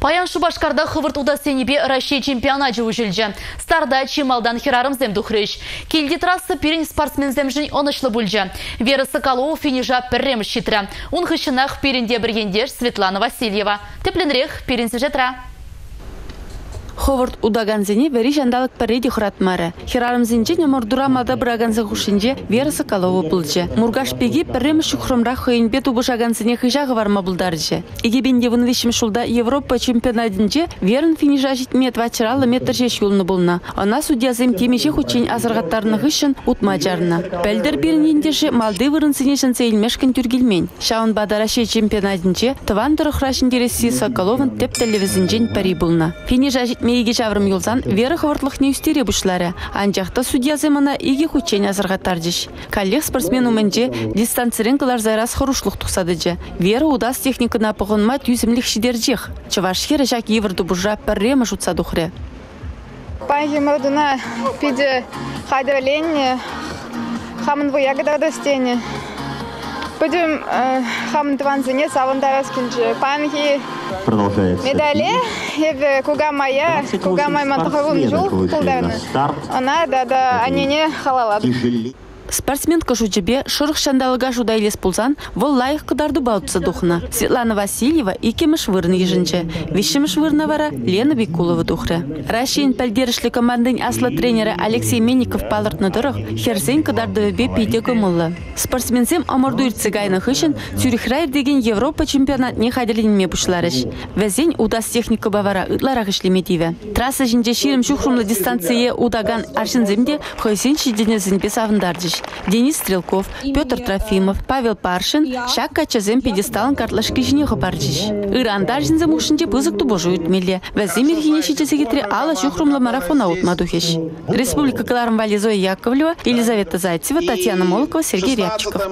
Паян Шубашкарда хывырт удасенебе Россия чемпионаты жүлже. Старда чималдан хирарымзем духрыш. Келді трассы перен спортсмензем жын онышлы бүлже. Вера Соколова финижа піррем шитра. Он перенде біргендеш Светлана Васильева. Тепленрех перенсі жетра. Ховард удаганзене вери жандалык пареди хуратмары. Хирарымзинче немор дурамада браганзы хушинче Вера Соколова булчы. Мургаш пеги піррем шухрымра хыйынбе тубышаганзене хыжағы варма булдарчы. Игебенде вын вишім шулда Европа чемпионатинче Верын финиша житмет вачыралы метр жеш юлны булна. Она судьязым темеше хучень азырғаттарны хышын утма жарна. Пәлдер берінендеші малды вырынсыне жынсы елмешкін түргелмен. Шаун бадараше чемпионатинче тыван дұрықрашын дереси Соколовын теп пари булна. Финиша житме мейге жаврым юлзан вера не үстере бұшлары. Анжақта судья земана иге хучен азырға тардыш. Коллег спортсмен умэнже дистанцирен кылар зайрас хорушлық тұқсадыжы. Вера удас техникына пұғынма тюзімлік шидерджех. Чываш хері жак еврді бұжра пәрремі жұтса дұхре. Панхи мордуна пиде хайдавление, хамын вуягда достене. Будем хамын тванзине савындара скинчи. Панхи Продолжается. медали, ебе куга моя, куга май матахавун жул кулдарны. Она да да анине халалады. Тяжелее. Спортсменка жучебе шырық шандалыға жудайлес пулсан, вол лайық кыдарды баутса духна. Светлана Васильева икемеш вырны ежінче. Вишемеш вырна вара Лена Бекулова духры. Рашин пәлдерішлі командын аслы тренері Алексей Менников палыртны дұрық, херсен кыдарды өбе пейте көмылы. Спортсменсем ирцігайны хышын Цюрихрайр деген Европа чемпионат не хайдалинме бушларыш. Вәзен удас техника бавара ытларақ ішлемедиві. Трасса жинже ширим шухрумлы дистанция удаган аршынземде хойсен шиденезін бесавындардыш. Денис Стрелков, Петр Трофимов, Павел Паршин, шак качазем пьедесталын картлашки жинеғы баржиш. Ирандар жинзем ушынде пызык тубожу ütмеле. Вәзем ирхине шичесегетре ала шухрумлы марафона утмадухеш. Республика Каларым Вализоя Яковлева, Елизавета Зайцева, Татьяна Молокова, Сергей Рябчиков.